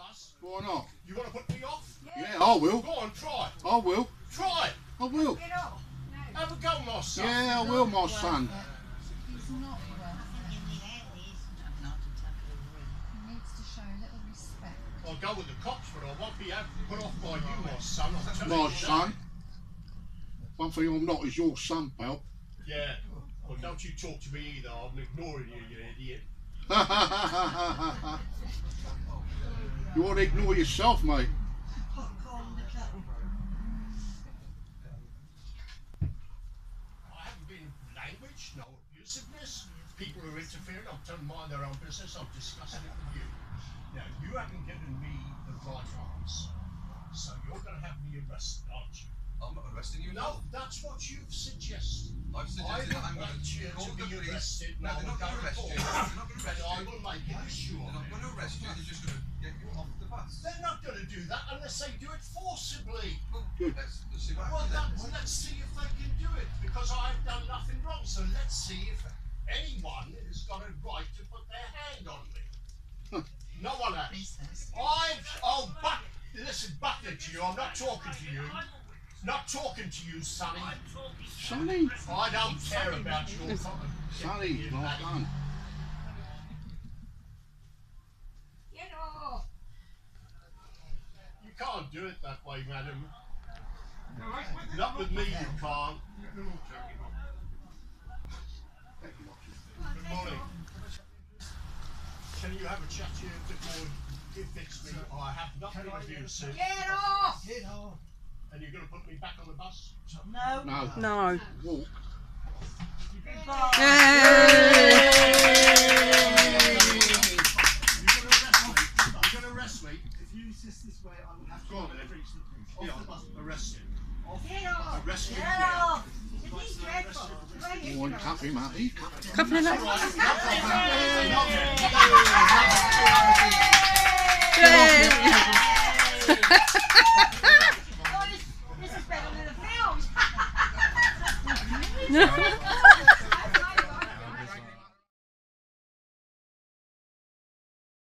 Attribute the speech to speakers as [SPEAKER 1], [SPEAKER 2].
[SPEAKER 1] bus.
[SPEAKER 2] Why not?
[SPEAKER 1] You want to put me off?
[SPEAKER 2] Yeah, I will.
[SPEAKER 1] Go on, try.
[SPEAKER 2] I will.
[SPEAKER 1] Try.
[SPEAKER 2] I will.
[SPEAKER 3] Get off. No.
[SPEAKER 1] Have a go, my son.
[SPEAKER 2] Yeah, I will, my son.
[SPEAKER 3] He's not well. He needs to show a little respect.
[SPEAKER 1] I'll go with the cops, but I won't be put off by you, my son. I'll tell you
[SPEAKER 2] My son. One thing I'm not is your son, pal.
[SPEAKER 1] Yeah. Well, don't you talk to me either. I'm ignoring you, you idiot.
[SPEAKER 2] you want to ignore yourself, mate.
[SPEAKER 1] I haven't been language, no abusiveness. People are interfering. I'm telling mind their own business. I'm discussing it with you. Now, you haven't given me the right answer. So you're going to have me arrested, aren't you?
[SPEAKER 4] I'm not arresting you.
[SPEAKER 1] No, that's what you've suggested.
[SPEAKER 4] I've
[SPEAKER 1] I
[SPEAKER 4] suggested that I'm going to
[SPEAKER 1] to be
[SPEAKER 4] police.
[SPEAKER 1] arrested.
[SPEAKER 4] No,
[SPEAKER 1] and I
[SPEAKER 4] they're not going to arrest you. They're not going to
[SPEAKER 1] And
[SPEAKER 4] arrest
[SPEAKER 1] I
[SPEAKER 4] you.
[SPEAKER 1] will make it sure.
[SPEAKER 4] They're not going to arrest you. They're just going to get you off the bus.
[SPEAKER 1] They're not going to do that unless they do it forcibly.
[SPEAKER 4] Well, let's, let's see what
[SPEAKER 1] Well,
[SPEAKER 4] happens.
[SPEAKER 1] that, let's see if they can do it because I've done nothing wrong. So let's see if anyone has got a right to put their hand on me. No one has. I've oh, but listen, bucket to you. I'm not talking to you. Not talking to you, Sonny.
[SPEAKER 2] Sonny.
[SPEAKER 1] I don't care about your comment.
[SPEAKER 2] Sonny, my son.
[SPEAKER 3] Get off.
[SPEAKER 1] You can't do it that way, madam. Not with me, you can't. Good morning. Can you have a chat here before you fix me? I have nothing abusive.
[SPEAKER 3] Get off.
[SPEAKER 1] Get off and you're going to put me back on the bus?
[SPEAKER 3] No.
[SPEAKER 2] No.
[SPEAKER 5] No.
[SPEAKER 2] Walk.
[SPEAKER 6] resist this way, I will have to Gone,
[SPEAKER 1] eh?
[SPEAKER 6] Off the bus.
[SPEAKER 1] Arrest him.
[SPEAKER 3] Off. Get off.
[SPEAKER 2] Get off. One couple, Matty.
[SPEAKER 5] Couple of